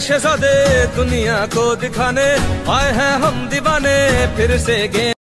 शहजादे दुनिया को दिखाने आए हैं हम दीवाने फिर से गे